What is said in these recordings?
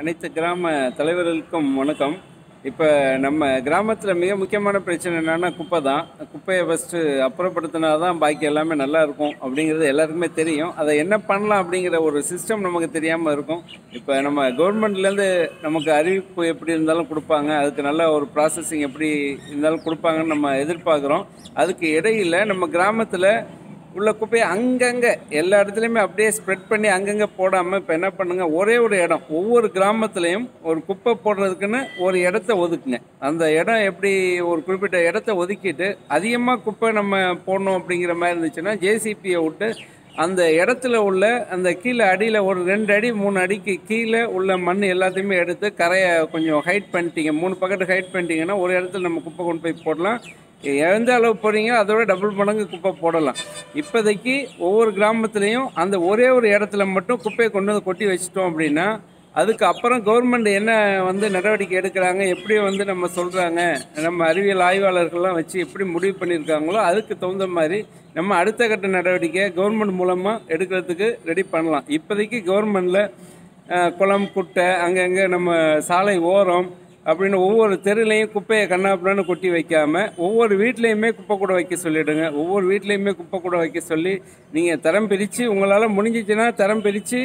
அனைத்து கிராம தலைவர்களுக்கும் வணக்கம். இப்போ நம்ம கிராமத்தில் மிக முக்கியமான பிரச்சனை என்னென்னா குப்பை தான். குப்பையை ஃபஸ்ட்டு அப்புறப்படுத்தினா தான் பாக்கி எல்லாமே நல்லா இருக்கும் அப்படிங்கிறது எல்லாருக்குமே தெரியும். அதை என்ன பண்ணலாம் அப்படிங்கிற ஒரு சிஸ்டம் நமக்கு தெரியாமல் இருக்கும். இப்போ நம்ம கவர்மெண்ட்லேருந்து நமக்கு அறிவிப்பு எப்படி இருந்தாலும் கொடுப்பாங்க. அதுக்கு நல்ல ஒரு ப்ராசஸிங் எப்படி இருந்தாலும் கொடுப்பாங்கன்னு நம்ம எதிர்பார்க்குறோம். அதுக்கு இடையில் நம்ம கிராமத்தில் உள்ள குப்பையை அங்கங்கே எல்லா இடத்துலையுமே அப்படியே ஸ்ப்ரெட் பண்ணி அங்கங்கே போடாமல் இப்போ என்ன பண்ணுங்க? ஒரே ஒரு இடம் ஒவ்வொரு கிராமத்துலேயும் ஒரு குப்பை போடுறதுக்குன்னு ஒரு இடத்த ஒதுக்குங்க. அந்த இடம் எப்படி ஒரு குறிப்பிட்ட இடத்த ஒதுக்கிட்டு அதிகமாக குப்பை நம்ம போடணும் அப்படிங்கிற மாதிரி இருந்துச்சுன்னா ஜேசிபியை விட்டு அந்த இடத்துல உள்ள அந்த கீழே அடியில் ஒரு ரெண்டு அடி மூணு அடிக்கு கீழே உள்ள மண் எல்லாத்தையுமே எடுத்து கரையை கொஞ்சம் ஹைட் பண்ணிட்டீங்க. மூணு பக்கெட் ஹைட் பண்ணிட்டீங்கன்னா ஒரு இடத்துல நம்ம குப்பை கொண்டு போய் போடலாம். எந்த அளவு அதை அதோட டபுள் மடங்கு குப்பை போடலாம். இப்போதைக்கு ஒவ்வொரு கிராமத்துலேயும் அந்த ஒரே ஒரு இடத்துல மட்டும் குப்பையை கொண்டு வந்து கொட்டி வச்சிட்டோம் அப்படின்னா அதுக்கு அப்புறம் கவர்மெண்ட் என்ன வந்து நடவடிக்கை எடுக்கிறாங்க எப்படி வந்து நம்ம சொல்கிறாங்க நம்ம அறிவியல் ஆய்வாளர்கள்லாம் வச்சு எப்படி முடிவு பண்ணியிருக்காங்களோ அதுக்கு தகுந்த மாதிரி நம்ம அடுத்த கட்ட நடவடிக்கை கவர்மெண்ட் மூலமாக எடுக்கிறதுக்கு ரெடி பண்ணலாம். இப்போதைக்கு கவர்மெண்டில் குளம் குட்டை அங்கங்கே நம்ம சாலை ஓரம் அப்படின்னு ஒவ்வொரு தெருலையும் குப்பையை கண்ணாப்புலன்னு கொட்டி வைக்காமல் ஒவ்வொரு வீட்லேயுமே குப்பை கூட வைக்க சொல்லிடுங்க. ஒவ்வொரு வீட்லேயுமே குப்பை கூட வைக்க சொல்லி நீங்கள் தரம் பிரித்து உங்களால் முடிஞ்சிச்சுன்னா தரம் பிரித்து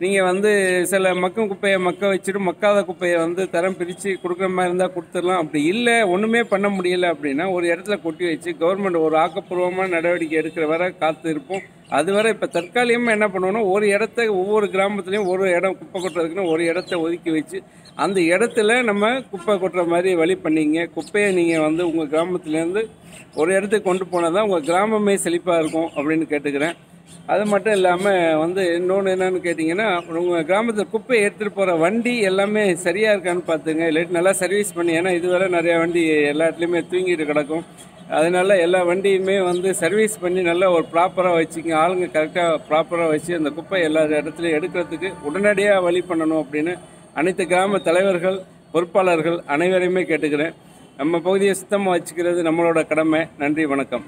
நீங்கள் வந்து சில மக்கும் குப்பையை மக்க வச்சுட்டு மக்காத குப்பையை வந்து தரம் பிரித்து கொடுக்குற மாதிரி இருந்தால் கொடுத்துடலாம். அப்படி இல்லை ஒன்றுமே பண்ண முடியல அப்படின்னா ஒரு இடத்துல கொட்டி வச்சு கவர்மெண்ட் ஒரு ஆக்கப்பூர்வமான நடவடிக்கை எடுக்கிற வரை காத்து இருப்போம். அதுவரை இப்போ தற்காலிகமாக என்ன பண்ணுவோம்னா ஒரு இடத்த ஒவ்வொரு கிராமத்துலேயும் ஒரு இடம் குப்பை கொட்டுறதுக்குன்னு ஒரு இடத்த ஒதுக்கி வச்சு அந்த இடத்துல நம்ம குப்பை கொட்டுற மாதிரி வழி பண்ணிங்க. குப்பையை நீங்கள் வந்து உங்கள் கிராமத்துலேருந்து ஒரு இடத்துக்கு கொண்டு போனால் தான் உங்கள் கிராமமே செழிப்பாக இருக்கும் அப்படின்னு கேட்டுக்கிறேன். அது மட்டும் இல்லாமல் வந்து இன்னொன்று என்னன்னு கேட்டிங்கன்னா உங்கள் கிராமத்தில் குப்பையை எடுத்துகிட்டு போகிற வண்டி எல்லாமே சரியாக இருக்கான்னு பார்த்துங்க இல்லாட்டி நல்லா சர்வீஸ் பண்ணி ஏன்னா இதுவரை நிறையா வண்டி எல்லா இடத்துலையுமே தூங்கிட்டு கிடக்கும். அதனால எல்லா வண்டியுமே வந்து சர்வீஸ் பண்ணி நல்லா ஒரு ப்ராப்பராக வச்சுங்க. ஆளுங்க கரெக்டாக ப்ராப்பராக வச்சு அந்த குப்பை எல்லா இடத்துலையும் எடுக்கிறதுக்கு உடனடியாக வழி பண்ணணும் அப்படின்னு அனைத்து கிராம தலைவர்கள் பொறுப்பாளர்கள் அனைவரையுமே கேட்டுக்கிறேன். நம்ம பகுதியை சுத்தமாக வச்சுக்கிறது நம்மளோட கடமை. நன்றி வணக்கம்.